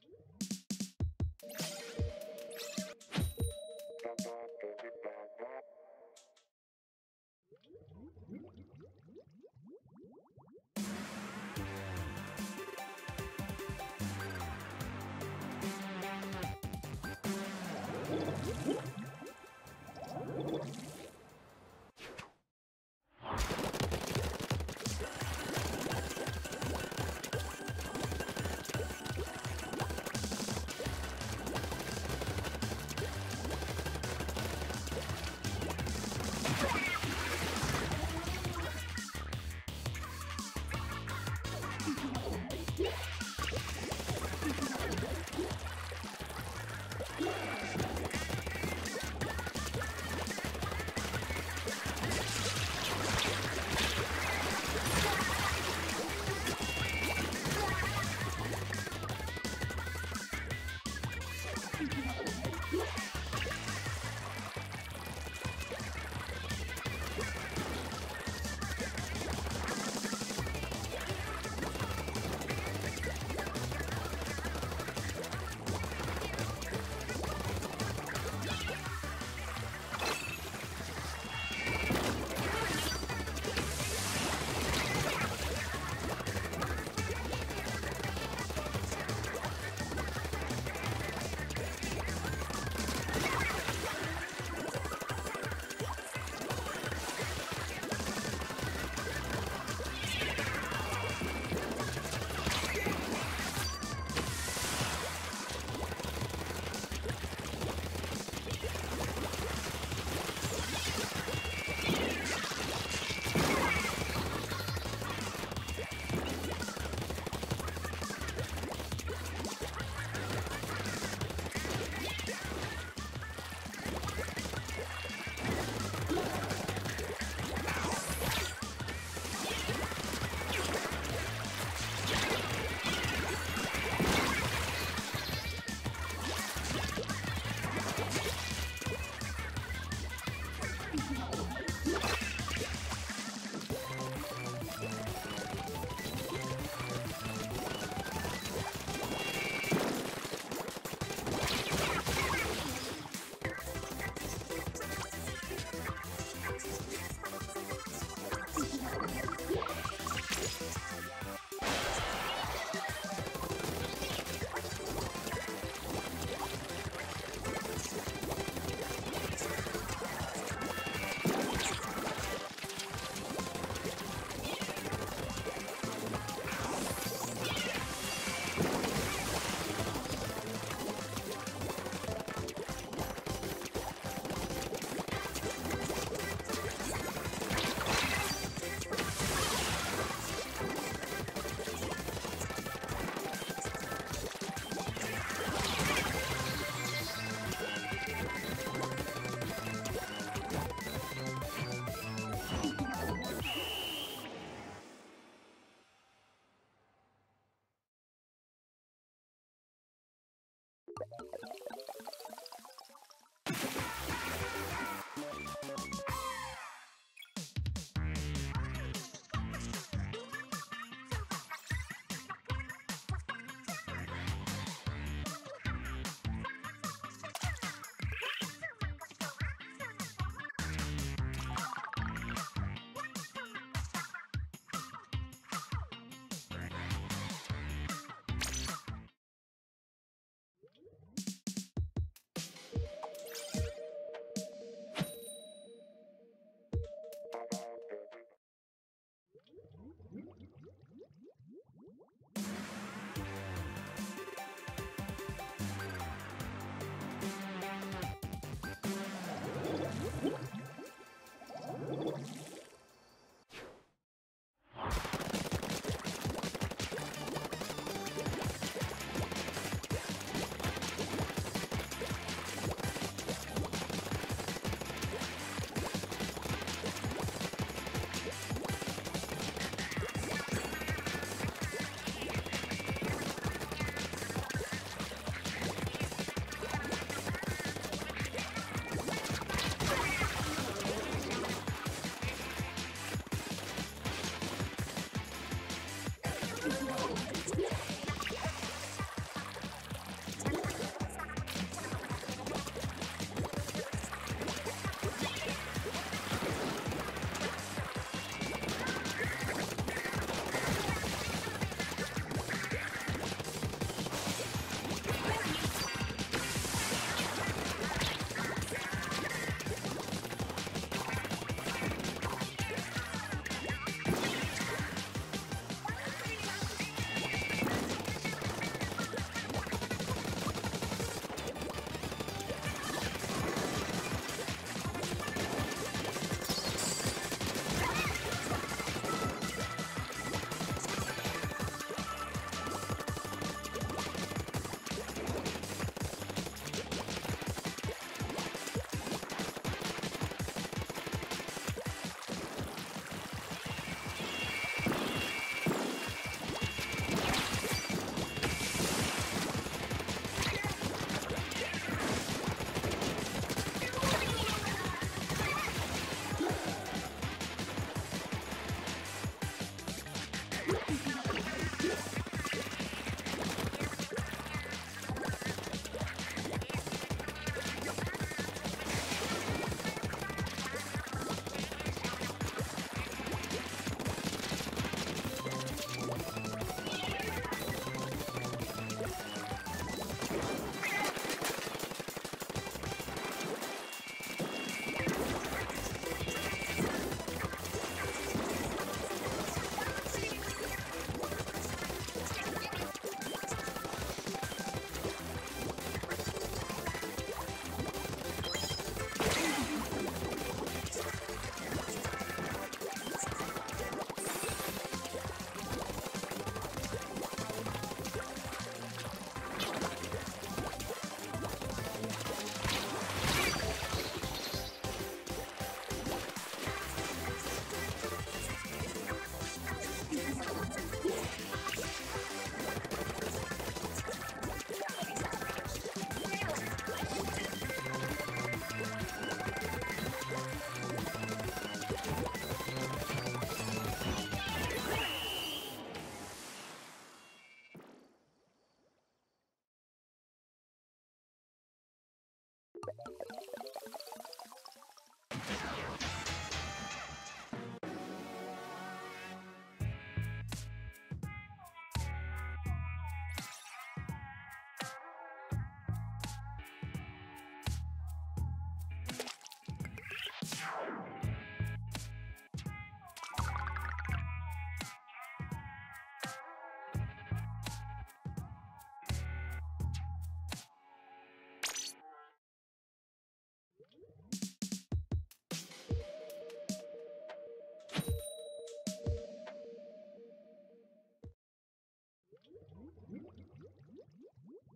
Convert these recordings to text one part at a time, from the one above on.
Thank you.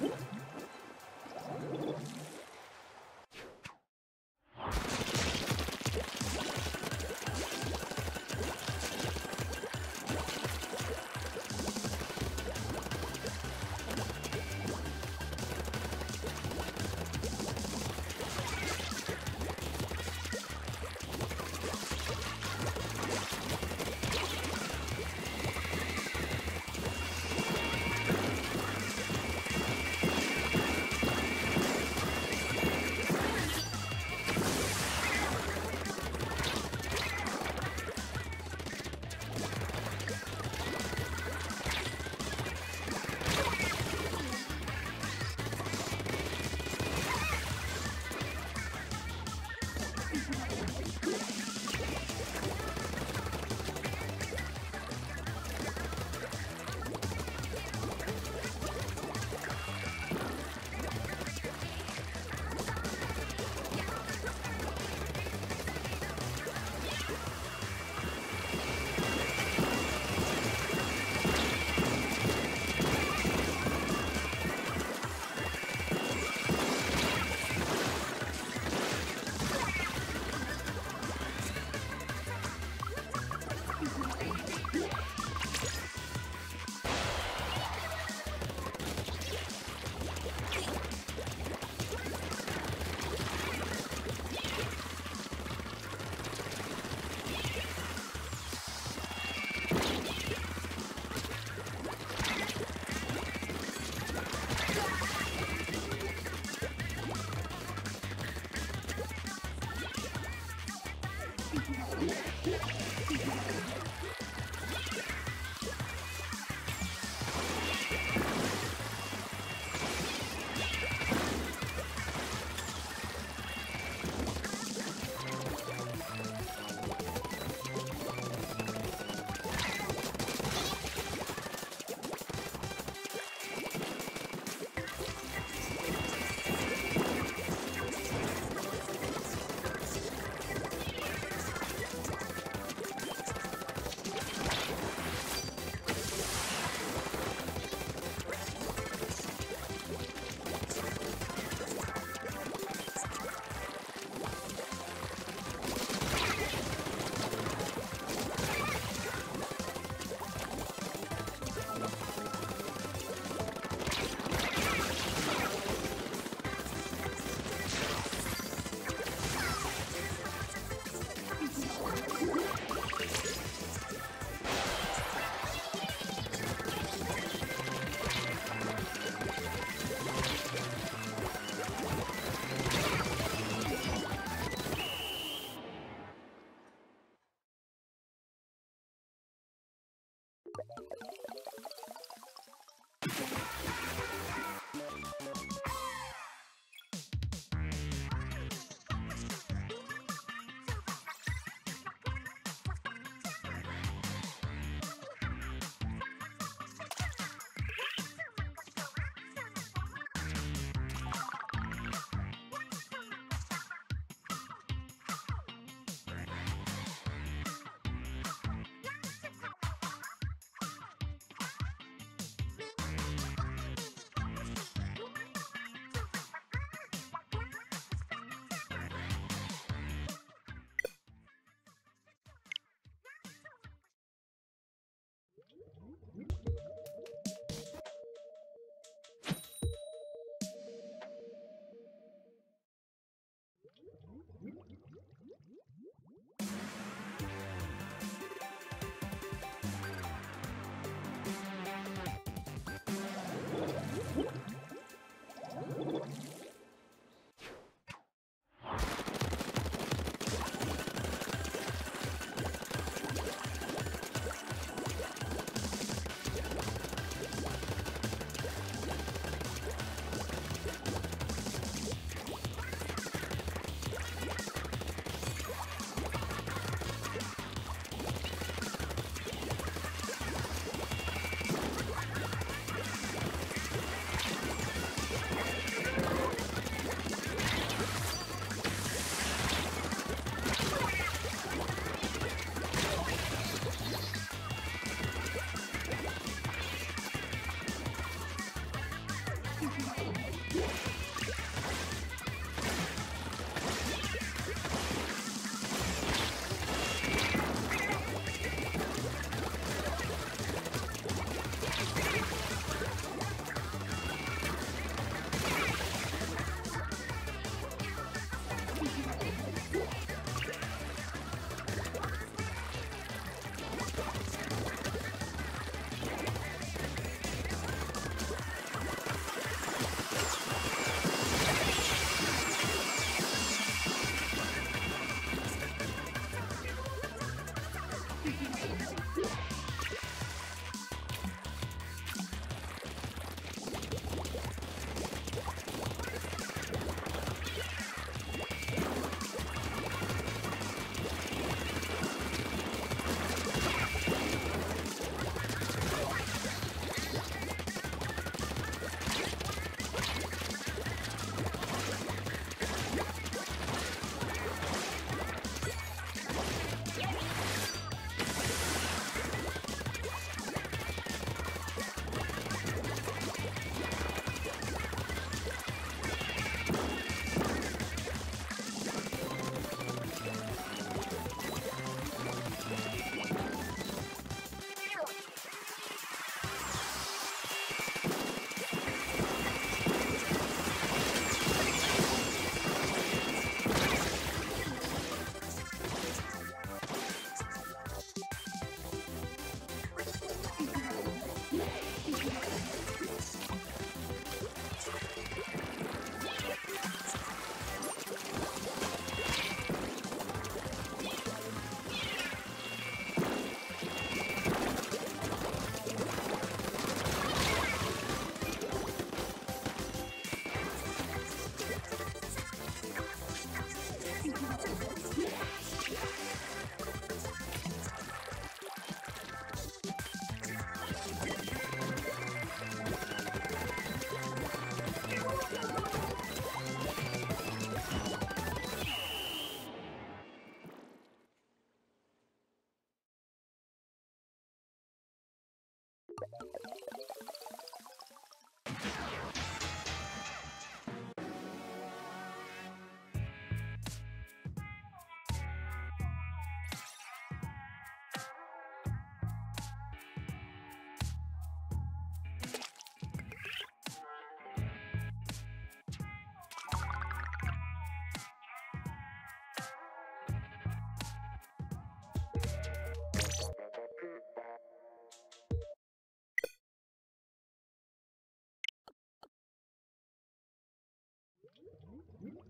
Whoop! you Mm-hmm.